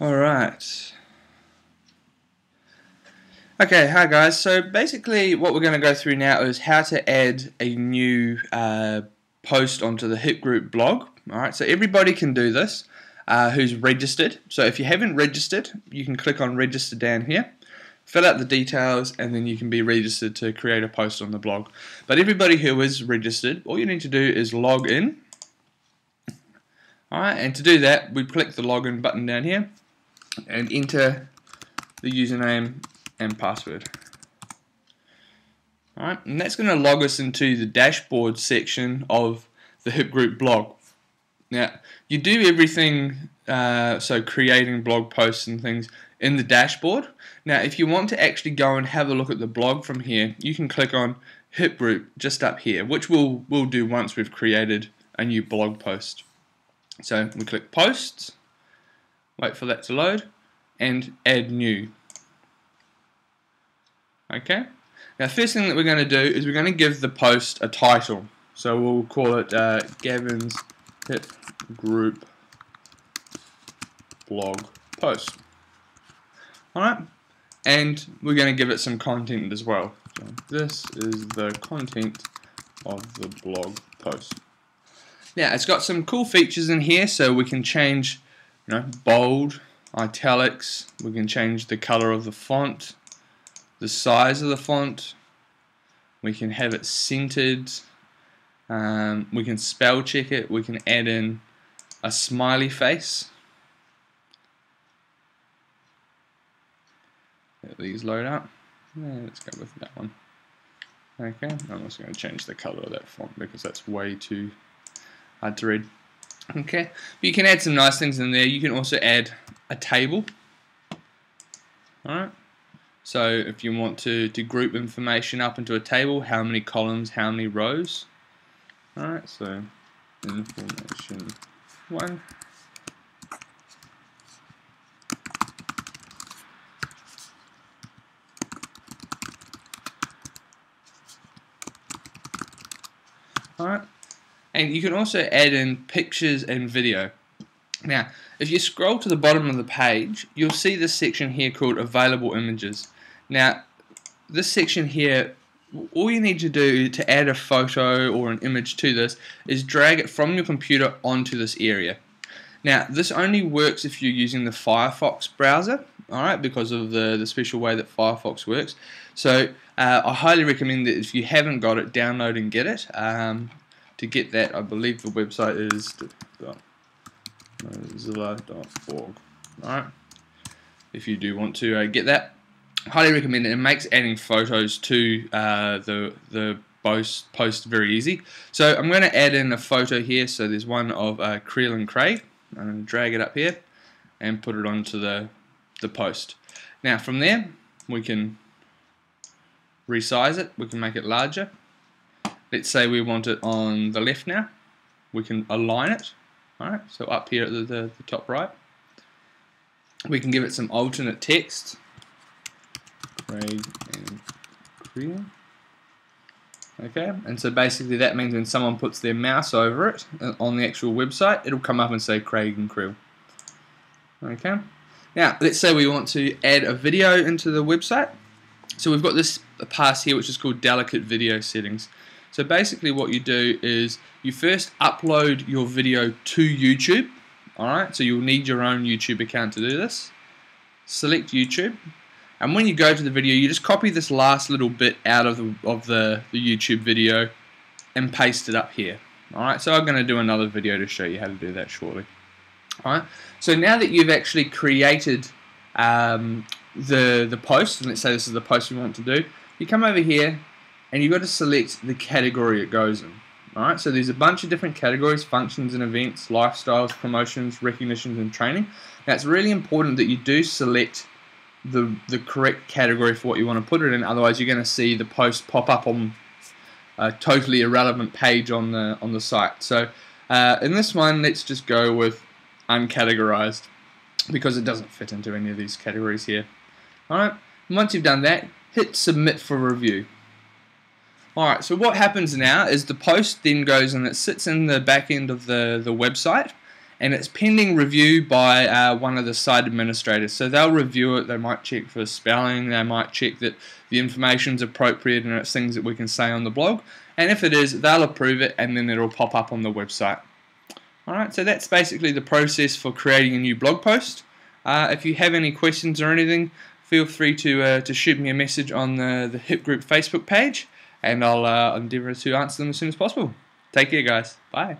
Alright. Okay, hi guys. So basically what we're going to go through now is how to add a new uh, post onto the Hip Group blog. Alright, so everybody can do this uh, who's registered. So if you haven't registered, you can click on register down here, fill out the details, and then you can be registered to create a post on the blog. But everybody who is registered, all you need to do is log in. Alright, and to do that, we click the login button down here and enter the username and password. Alright, and that's going to log us into the dashboard section of the Hip Group blog. Now, you do everything, uh, so creating blog posts and things in the dashboard. Now, if you want to actually go and have a look at the blog from here, you can click on Hip Group just up here, which we'll, we'll do once we've created a new blog post. So we click Posts, wait for that to load, and add new. Okay. Now, first thing that we're going to do is we're going to give the post a title. So we'll call it uh, Gavin's Hip Group Blog Post. Alright, and we're going to give it some content as well. So this is the content of the blog post. Now, it's got some cool features in here, so we can change, you know, bold, italics, we can change the color of the font, the size of the font, we can have it centered, um, we can spell check it, we can add in a smiley face. Let these load up. Yeah, let's go with that one. Okay, I'm also going to change the color of that font because that's way too hard to read. Okay, but you can add some nice things in there. You can also add a table. Alright, so if you want to, to group information up into a table, how many columns, how many rows. Alright, so information 1. Alright, and you can also add in pictures and video. Now, if you scroll to the bottom of the page, you'll see this section here called Available Images. Now, this section here, all you need to do to add a photo or an image to this is drag it from your computer onto this area. Now, this only works if you're using the Firefox browser, alright, because of the, the special way that Firefox works. So, uh, I highly recommend that if you haven't got it, download and get it. Um, to get that, I believe the website is mozilla.org. Alright, if you do want to uh, get that, highly recommend it. It makes adding photos to uh, the the post post very easy. So I'm going to add in a photo here. So there's one of uh, Creel and Craig. I'm going to drag it up here and put it onto the the post. Now from there we can resize it. We can make it larger let's say we want it on the left now, we can align it. Alright, so up here at the, the, the, top right. We can give it some alternate text. Craig and Creel. Okay, and so basically that means when someone puts their mouse over it uh, on the actual website, it'll come up and say Craig and Creel. Okay, now let's say we want to add a video into the website. So we've got this pass here which is called delicate video settings. So basically what you do is you first upload your video to YouTube. Alright, so you'll need your own YouTube account to do this. Select YouTube. And when you go to the video, you just copy this last little bit out of the, of the, the YouTube video and paste it up here. Alright, so I'm going to do another video to show you how to do that shortly. Alright, so now that you've actually created um, the, the post, and let's say this is the post we want to do, you come over here and you've got to select the category it goes in. Alright, so there's a bunch of different categories, functions and events, lifestyles, promotions, recognitions and training. Now it's really important that you do select the, the correct category for what you want to put it in, otherwise you're going to see the post pop up on a totally irrelevant page on the, on the site. So uh, in this one, let's just go with uncategorized because it doesn't fit into any of these categories here. Alright, once you've done that, hit submit for review. Alright, so what happens now is the post then goes and it sits in the back end of the, the website and it's pending review by uh, one of the site administrators. So they'll review it. They might check for spelling. They might check that the information's appropriate and it's things that we can say on the blog. And if it is, they'll approve it, and then it'll pop up on the website. Alright, so that's basically the process for creating a new blog post. Uh, if you have any questions or anything, feel free to uh, to shoot me a message on the, the Hip Group Facebook page, and I'll uh, endeavour to answer them as soon as possible. Take care, guys. Bye.